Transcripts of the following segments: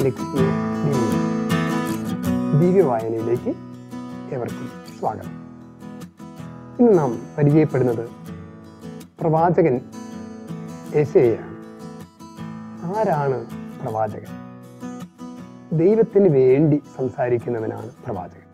ലക്ഷ്മി ദിനി ദിവ്യവായനയിലേക്ക് ഏവർക്കും സ്വാഗതം. ഇന്ന് നാം പരിചയപ്പെടുന്നത് പ്രവാചകൻ യേശയാണ് ആരാണ് പ്രവാചകൻ? ദൈവത്തിന് വേണ്ടി സംസാരിക്കുന്നവനാണ് പ്രവാചകൻ.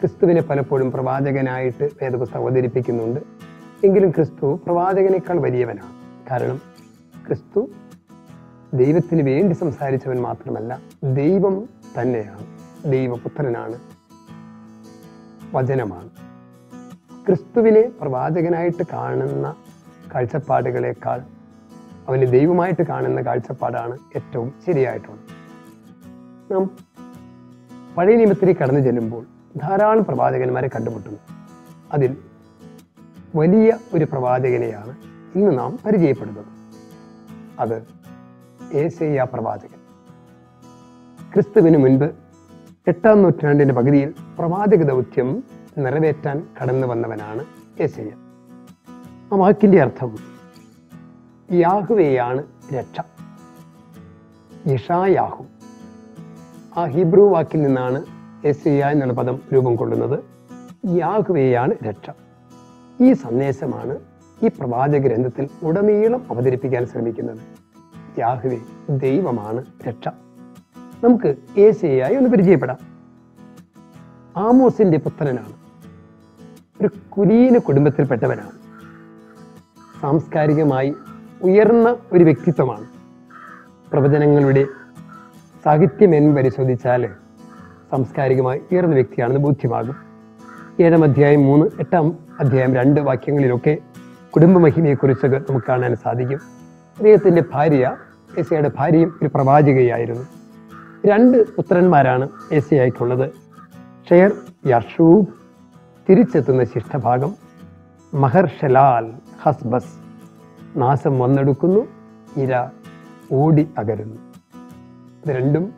ക്രിസ്തുവിനെ പലപ്പോഴും പ്രവാചകനായിട്ട് വേദപുസ്തകം അവതരിപ്പിക്കുന്നുണ്ട്. എങ്കിലും ക്രിസ്തു പ്രവാചകനേക്കാൾ വലിയവനാണ്. കാരണം ക്രിസ്തു ദൈവത്തിന് വേണ്ടി സംസാരിച്ചവൻ മാത്രമല്ല ദൈവം തന്നെയാണ് ദൈവപുത്രനാണ് വചനമാണ്. ക്രിസ്തുവിനെ പ്രവാചകനായിട്ട് കാണുന്ന കാഴ്ചപ്പാടുകളെക്കാൾ അവന് ദൈവമായിട്ട് കാണുന്ന കാഴ്ചപ്പാടാണ് ഏറ്റവും ശരിയായിട്ടുള്ളത്. നാം പഴയ നിയമത്തിലേക്ക് കടന്നു ചെല്ലുമ്പോൾ ധാരാളം പ്രവാചകന്മാരെ കണ്ടുമുട്ടുന്നു. അതിൽ വലിയ ഒരു പ്രവാചകനെയാണ് ഇന്ന് നാം പരിചയപ്പെടുന്നത്. അത് ഏസയ്യ പ്രവാചകൻ. ക്രിസ്തുവിന് മുൻപ് എട്ടാം നൂറ്റാണ്ടിന്റെ പകുതിയിൽ പ്രവാചക ദൗത്യം നിറവേറ്റാൻ കടന്നു വന്നവനാണ് ഏസയ്യ. ആ വാക്കിന്റെ അർത്ഥം യാഹുവെയാണ് രക്ഷ. ഇഷായാഹു ആ ഹിബ്രു വാക്കിൽ നിന്നാണ് എസയ്യ എന്നുള്ള പദം രൂപം കൊള്ളുന്നത്. യാഹുവെയാണ് രക്ഷ. ഈ സന്ദേശമാണ് ഈ പ്രവാചക ഗ്രന്ഥത്തിൽ ഉടനീളം അവതരിപ്പിക്കാൻ ശ്രമിക്കുന്നത്. യാഹുവെ ദൈവമാണ് രക്ഷ. നമുക്ക് ഏശയായി ഒന്ന് പരിചയപ്പെടാം. ആമോസിന്റെ പുത്രനാണ്. ഒരു കുലീന കുടുംബത്തിൽപ്പെട്ടവനാണ്. സാംസ്കാരികമായി ഉയർന്ന ഒരു വ്യക്തിത്വമാണ്. പ്രവചനങ്ങളുടെ സാഹിത്യമേന്മ പരിശോധിച്ചാൽ സാംസ്കാരികമായി ഉയർന്ന വ്യക്തിയാണെന്ന് ബോധ്യമാകും. ഏഴാം അധ്യായം മൂന്ന് എട്ടാം അധ്യായം രണ്ട് വാക്യങ്ങളിലൊക്കെ കുടുംബമഹിമയെക്കുറിച്ചൊക്കെ നമുക്ക് കാണാൻ സാധിക്കും. അദ്ദേഹത്തിന്റെ ഭാര്യ ഏസയുടെ ഭാര്യയും ഒരു പ്രവാചകയായിരുന്നു. രണ്ട് പുത്രന്മാരാണ് ഏസയായിട്ടുള്ളത്. ഷെയർ യഷൂബ് തിരിച്ചെത്തുന്ന ശിഷ്ടഭാഗം മഹർഷലാൽ ഹസ്ബസ്. നാശം വന്നെടുക്കുന്നു ഇര ഓടി അകരുന്നു. ഇത് രണ്ടും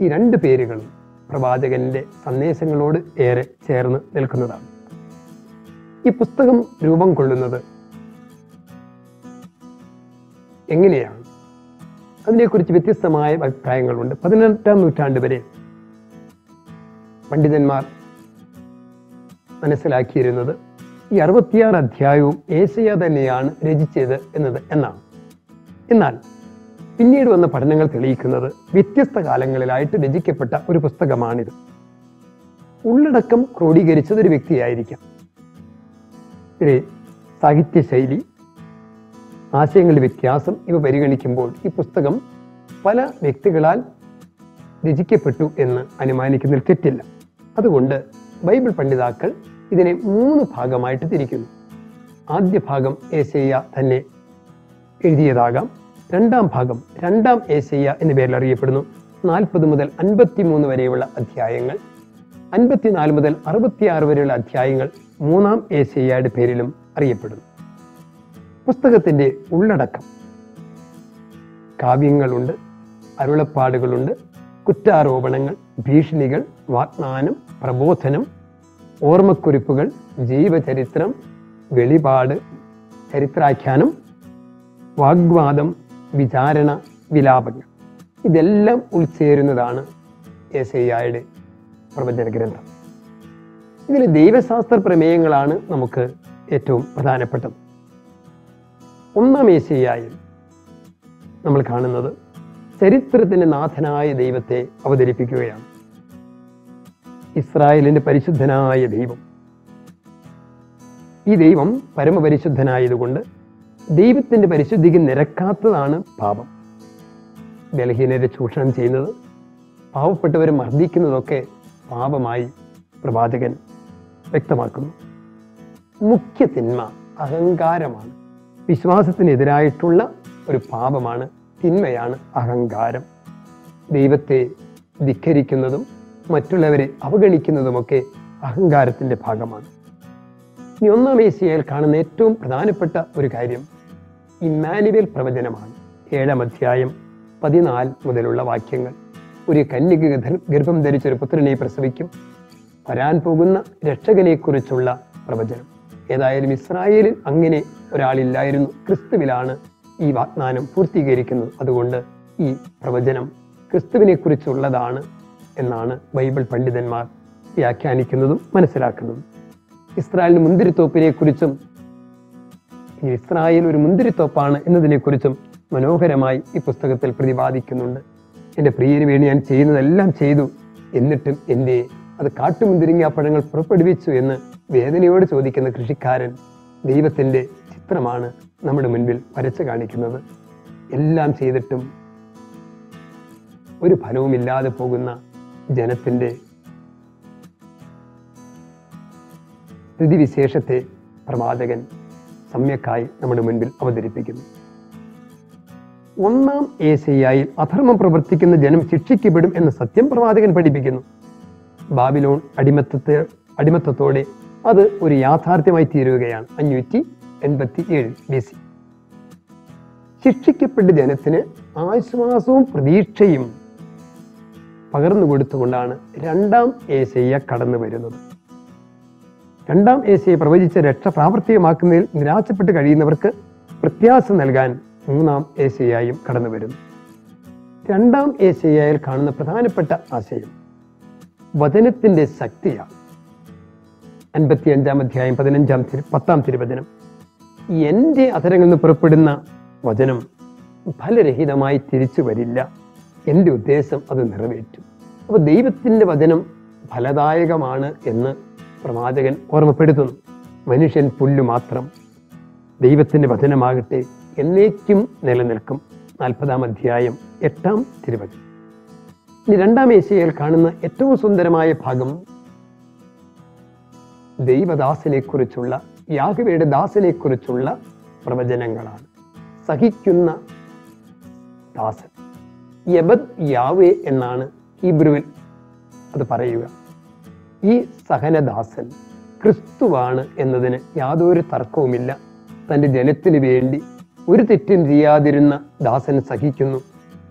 ഈ രണ്ട് പേരുകളും പ്രവാചകന്റെ സന്ദേശങ്ങളോട് ഏറെ ചേർന്ന് നിൽക്കുന്നതാണ്. ഈ പുസ്തകം രൂപം കൊള്ളുന്നത് എങ്ങനെയാണ്? അതിനെക്കുറിച്ച് വ്യത്യസ്തമായ അഭിപ്രായങ്ങളുണ്ട്. പതിനെട്ടാം നൂറ്റാണ്ട് വരെ പണ്ഡിതന്മാർ മനസ്സിലാക്കിയിരുന്നത് ഈ അറുപത്തിയാറ് അധ്യായവും ഏഷ്യ തന്നെയാണ് രചിച്ചത് എന്നത് എന്നാണ്. എന്നാൽ പിന്നീട് വന്ന പഠനങ്ങൾ തെളിയിക്കുന്നത് വ്യത്യസ്ത കാലങ്ങളിലായിട്ട് രചിക്കപ്പെട്ട ഒരു പുസ്തകമാണിത്. ഉള്ളടക്കം ക്രോഡീകരിച്ചത് ഒരു വ്യക്തിയായിരിക്കാം. ഇതിലെ സാഹിത്യശൈലി ആശയങ്ങളുടെ വ്യത്യാസം ഇവ പരിഗണിക്കുമ്പോൾ ഈ പുസ്തകം പല വ്യക്തികളാൽ രചിക്കപ്പെട്ടു എന്ന് അനുമാനിക്കുന്നതിൽ തെറ്റില്ല. അതുകൊണ്ട് ബൈബിൾ പണ്ഡിതാക്കൾ ഇതിനെ മൂന്ന് ഭാഗമായിട്ട് തിരിക്കുന്നു. ആദ്യ ഭാഗം ഏസയ്യ തന്നെ എഴുതിയതാകാം. രണ്ടാം ഭാഗം രണ്ടാം ഏസയ്യ എന്ന പേരിൽ അറിയപ്പെടുന്നു. നാൽപ്പത് മുതൽ അൻപത്തിമൂന്ന് വരെയുള്ള അധ്യായങ്ങൾ. അൻപത്തിനാല് മുതൽ അറുപത്തിയാറ് വരെയുള്ള അധ്യായങ്ങൾ മൂന്നാം ഏസയ്യയുടെ പേരിലും അറിയപ്പെടുന്നു. പുസ്തകത്തിന്റെ ഉള്ളടക്കം. കാവ്യങ്ങളുണ്ട് അരുളപ്പാടുകളുണ്ട് കുറ്റാരോപണങ്ങൾ ഭീഷണികൾ വാഗ്ദാനം പ്രബോധനം ഓർമ്മക്കുറിപ്പുകൾ ജീവചരിത്രം വെളിപാട് ചരിത്രാഖ്യാനം വാഗ്വാദം വിചാരണ വിലാപങ്ങൾ. ഇതെല്ലാം ഉൾച്ചേരുന്നതാണ് എസ് ഐ ആയുടെ പ്രവചന ഗ്രന്ഥം. ഇതിൽ ദൈവശാസ്ത്ര പ്രമേയങ്ങളാണ് നമുക്ക് ഏറ്റവും പ്രധാനപ്പെട്ടത്. ഒന്നാം ഏശയായും നമ്മൾ കാണുന്നത്. ചരിത്രത്തിന്റെ നാഥനായ ദൈവത്തെ അവതരിപ്പിക്കുകയാണ്. ഇസ്രായേലിന്റെ പരിശുദ്ധനായ ദൈവം. ഈ ദൈവം പരമപരിശുദ്ധനായതുകൊണ്ട് ദൈവത്തിന്റെ പരിശുദ്ധിക്ക് നിരക്കാത്തതാണ് പാപം. ബലഹീനരെ ചൂഷണം ചെയ്യുന്നത് പാവപ്പെട്ടവരെ മർദ്ദിക്കുന്നതൊക്കെ പാപമായി പ്രവാചകൻ വ്യക്തമാക്കുന്നു. മുഖ്യ തിന്മ അഹങ്കാരമാണ്. വിശ്വാസത്തിനെതിരായിട്ടുള്ള ഒരു പാപമാണ് തിന്മയാണ് അഹങ്കാരം. ദൈവത്തെ ധിക്കരിക്കുന്നതും മറ്റുള്ളവരെ അവഗണിക്കുന്നതുമൊക്കെ അഹങ്കാരത്തിന്റെ ഭാഗമാണ്. ഇനി ഒന്നാം ഏഷ്യയിൽ കാണുന്ന ഏറ്റവും പ്രധാനപ്പെട്ട ഒരു കാര്യം ഇമ്മാനുവൽ പ്രവചനമാണ്. ഏഴാം അധ്യായം പതിനാല് മുതലുള്ള വാക്യങ്ങൾ. ഒരു കന്യക ഗർഭം ധരിച്ചൊരു പുത്രനെ പ്രസവിക്കും. വരാൻ പോകുന്ന രക്ഷകനെക്കുറിച്ചുള്ള പ്രവചനം. ഏതായാലും ഇസ്രായേലിൽ അങ്ങനെ ഒരാളില്ലായിരുന്നു. ക്രിസ്തുവിലാണ് ഈ വാഗ്ദാനം പൂർത്തീകരിക്കുന്നത്. അതുകൊണ്ട് ഈ പ്രവചനം ക്രിസ്തുവിനെ കുറിച്ചുള്ളതാണ് എന്നാണ് ബൈബിൾ പണ്ഡിതന്മാർ വ്യാഖ്യാനിക്കുന്നതും മനസ്സിലാക്കുന്നതും. ഇസ്രായേലിന് മുന്തിരിത്തോപ്പിനെ കുറിച്ചും ഈ ഇസ്രായേൽ ഒരു മുന്തിരിത്തോപ്പാണ് എന്നതിനെക്കുറിച്ചും മനോഹരമായി ഈ പുസ്തകത്തിൽ പ്രതിപാദിക്കുന്നുണ്ട്. എന്റെ പ്രിയന് വേണ്ടി ഞാൻ ചെയ്യുന്നതെല്ലാം ചെയ്തു. എന്നിട്ടും എന്റെ അത് കാട്ടുമുന്തിരിങ്ങ പഴങ്ങൾ പുറപ്പെടുവിച്ചു എന്ന് വേദനയോട് ചോദിക്കുന്ന കൃഷിക്കാരൻ ദൈവത്തിന്റെ ചിത്രമാണ് നമ്മുടെ മുൻപിൽ വരച്ചു കാണിക്കുന്നത്. എല്ലാം ചെയ്തിട്ടും ഒരു ഫലവുമില്ലാതെ പോകുന്ന ജനത്തിന്റെ സ്ഥിതിവിശേഷത്തെ പ്രവാചകൻ സമ്യക്കായി നമ്മുടെ മുൻപിൽ അവതരിപ്പിക്കുന്നു. ഒന്നാം ഏശയായി അധർമ്മം പ്രവർത്തിക്കുന്ന ജനം ശിക്ഷിക്കപ്പെടും എന്ന സത്യം പ്രവാചകൻ പഠിപ്പിക്കുന്നു. ബാബിലോൺ അടിമത്തത്തെ അടിമത്തത്തോടെ അത് ഒരു യാഥാർത്ഥ്യമായി തീരുകയാണ്. അഞ്ഞൂറ്റി എൺപത്തി ഏഴ് ബി സി. ശിക്ഷിക്കപ്പെട്ട ജനത്തിന് ആശ്വാസവും പ്രതീക്ഷയും പകർന്നു കൊടുത്തുകൊണ്ടാണ് രണ്ടാം ഏശയ്യ കടന്നു വരുന്നത്. രണ്ടാം ഏശയെ പ്രവചിച്ച രക്ഷ പ്രാവർത്തികമാക്കുന്നതിൽ നിരാശപ്പെട്ട് കഴിയുന്നവർക്ക് പ്രത്യാശ നൽകാൻ മൂന്നാം ഏശയായും കടന്നു വരുന്നു. രണ്ടാം ഏശയായിൽ കാണുന്ന പ്രധാനപ്പെട്ട ആശയം വചനത്തിന്റെ ശക്തിയാണ്. അൻപത്തി അഞ്ചാം അധ്യായം പതിനഞ്ചാം തിരു പത്താം തിരുവചനം. എന്റെ അധരങ്ങളിൽ നിന്ന് പുറപ്പെടുന്ന വചനം ഫലരഹിതമായി തിരിച്ചു വരില്ല. എന്റെ ഉദ്ദേശം അത് നിറവേറ്റും. അപ്പോൾ ദൈവത്തിന്റെ വചനം ഫലദായകമാണ് എന്ന് പ്രവാചകൻ ഓർമ്മപ്പെടുത്തുന്നു. മനുഷ്യൻ പുല്ലു മാത്രം ദൈവത്തിന്റെ വചനമാകട്ടെ എന്നേക്കും നിലനിൽക്കും. നാൽപ്പതാം അധ്യായം എട്ടാം തിരുവചനം. ഇനി രണ്ടാം ഏശയിൽ കാണുന്ന ഏറ്റവും സുന്ദരമായ ഭാഗം ദൈവദാസനെ യാഗവയുടെ യാഹുവയുടെ ദാസനെ പ്രവചനങ്ങളാണ്. സഹിക്കുന്ന ദാസൻ. യബദ് യാവേ എന്നാണ് ഹീബ്രുവിൽ അത് പറയുക. ഈ സഹനദാസൻ ക്രിസ്തുവാണ് എന്നതിന് യാതൊരു തർക്കവുമില്ല. തന്റെ ജനത്തിന് വേണ്ടി ഒരു തെറ്റും ചെയ്യാതിരുന്ന ദാസൻ സഹിക്കുന്നു.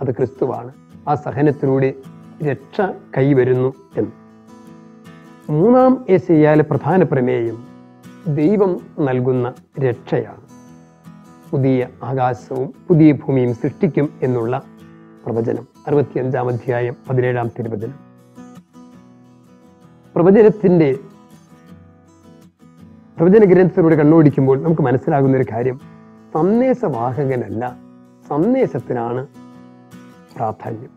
അത് ക്രിസ്തുവാണ്. ആ സഹനത്തിലൂടെ രക്ഷ കൈവരുന്നു എന്ന്. മൂന്നാം എസിയാലെ പ്രധാന പ്രമേയം ദൈവം നൽകുന്ന രക്ഷയാണ്. പുതിയ ആകാശവും പുതിയ ഭൂമിയും സൃഷ്ടിക്കും എന്നുള്ള പ്രവചനം. അറുപത്തിയഞ്ചാം അധ്യായം പതിനേഴാം തിരുവചനം. പ്രവചനത്തിന്റെ പ്രവചന ഗ്രന്ഥത്തിലൂടെ കണ്ണോടിക്കുമ്പോൾ നമുക്ക് മനസ്സിലാകുന്ന ഒരു കാര്യം. സന്ദേശവാഹകനല്ല സന്ദേശത്തിനാണ് പ്രാധാന്യം.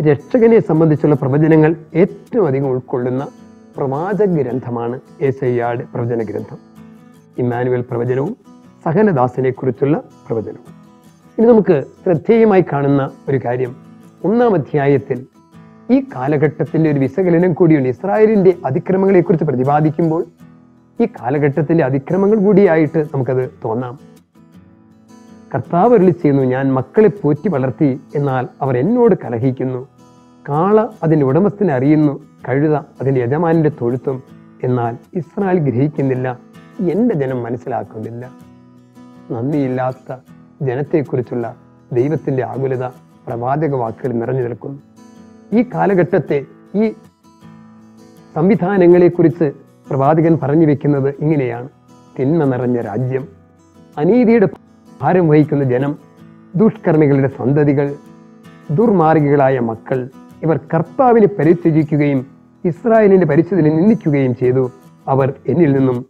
രക്ഷകനെ സംബന്ധിച്ചുള്ള പ്രവചനങ്ങൾ ഏറ്റവും അധികം ഉൾക്കൊള്ളുന്ന പ്രവാചക ഗ്രന്ഥമാണ് ഏസയ്യാട് പ്രവചന ഗ്രന്ഥം. ഇമ്മാനുവൽ പ്രവചനവും സഹനദാസിനെ കുറിച്ചുള്ള പ്രവചനവും. ഇനി നമുക്ക് ശ്രദ്ധേയമായി കാണുന്ന ഒരു കാര്യം. ഒന്നാം അധ്യായത്തിൽ ഈ കാലഘട്ടത്തിന്റെ ഒരു വിശകലനം കൂടിയുണ്ട്. ഇസ്രായേലിന്റെ അതിക്രമങ്ങളെക്കുറിച്ച് പ്രതിപാദിക്കുമ്പോൾ ഈ കാലഘട്ടത്തിന്റെ അതിക്രമങ്ങൾ കൂടിയായിട്ട് നമുക്കത് തോന്നാം. കർത്താവ് അരുളി ചെയ്യുന്നു ഞാൻ മക്കളെ പോറ്റി വളർത്തി എന്നാൽ അവർ എന്നോട് കലഹിക്കുന്നു. കാള അതിന്റെ ഉടമസ്ഥനെ അറിയുന്നു കഴുത അതിന്റെ യജമാനിന്റെ തൊഴുത്തും. എന്നാൽ ഇസ്രായേൽ ഗ്രഹിക്കുന്നില്ല എന്റെ ജനം മനസ്സിലാക്കുന്നില്ല. നന്ദിയില്ലാത്ത ജനത്തെക്കുറിച്ചുള്ള ദൈവത്തിന്റെ ആകുലത പ്രവാചക വാക്കുകൾ നിറഞ്ഞു നിൽക്കുന്നു. ഈ കാലഘട്ടത്തെ ഈ സംവിധാനങ്ങളെക്കുറിച്ച് പ്രവാചകൻ പറഞ്ഞു വെക്കുന്നത് ഇങ്ങനെയാണ്. തിന്മ നിറഞ്ഞ രാജ്യം അനീതിയുടെ ഭാരം വഹിക്കുന്ന ജനം ദുഷ്കർമ്മികളുടെ സന്തതികൾ ദുർമാർഗികളായ മക്കൾ ഇവർ കർത്താവിനെ പരിത്യജിക്കുകയും ഇസ്രായേലിന്റെ പരിശുദ്ധിനെ നിന്ദിക്കുകയും ചെയ്തു. അവർ എന്നിൽ നിന്നും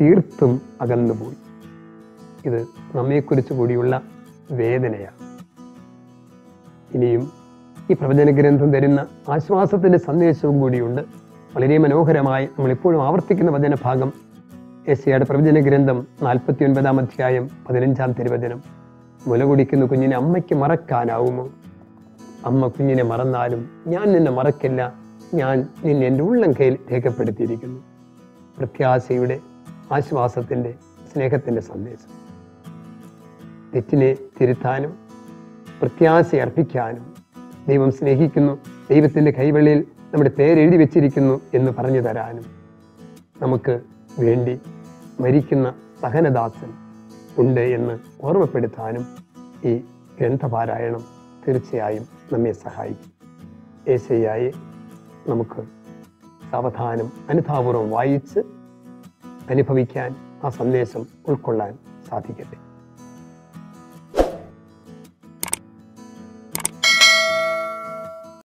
തീർത്തും അകന്നുപോയി. ഇത് നമ്മെക്കുറിച്ച് കൂടിയുള്ള വേദനയാണ്. ഇനിയും ഈ പ്രവചന ഗ്രന്ഥം തരുന്ന ആശ്വാസത്തിന്റെ സന്ദേശവും കൂടിയുണ്ട്. വളരെ മനോഹരമായി നമ്മൾ ഇപ്പോഴും ആവർത്തിക്കുന്ന വചനഭാഗം എസിയുടെ പ്രവചന ഗ്രന്ഥം നാൽപ്പത്തി ഒൻപതാം അധ്യായം പതിനഞ്ചാം തിരുവചനം. മുല കുടിക്കുന്ന കുഞ്ഞിനെ അമ്മയ്ക്ക് മറക്കാനാവുമോ? അമ്മ കുഞ്ഞിനെ മറന്നാലും ഞാൻ നിന്നെ മറക്കില്ല. ഞാൻ നിന്നെ എന്റെ ഉള്ളം കയ്യിൽ രേഖപ്പെടുത്തിയിരിക്കുന്നു. പ്രത്യാശയുടെ ആശ്വാസത്തിന്റെ സ്നേഹത്തിന്റെ സന്ദേശം. തെറ്റിനെ തിരുത്താനും പ്രത്യാശ അർപ്പിക്കാനും ദൈവം സ്നേഹിക്കുന്നു. ദൈവത്തിന്റെ കൈവെള്ളിയിൽ നമ്മുടെ പേരെഴുതി വെച്ചിരിക്കുന്നു എന്ന് പറഞ്ഞു തരാനും നമുക്ക് വേണ്ടി മരിക്കുന്ന സഹനദാസൻ ഉണ്ട് എന്ന് ഓർമ്മപ്പെടുത്താനും ഈ ഗ്രന്ഥപാരായണം തീർച്ചയായും നമ്മെ സഹായിക്കും. ഏശയായി നമുക്ക് സാവധാനം അനുഭാവപൂർവം വായിച്ച് അനുഭവിക്കാൻ ആ സന്ദേശം ഉൾക്കൊള്ളാൻ സാധിക്കട്ടെ.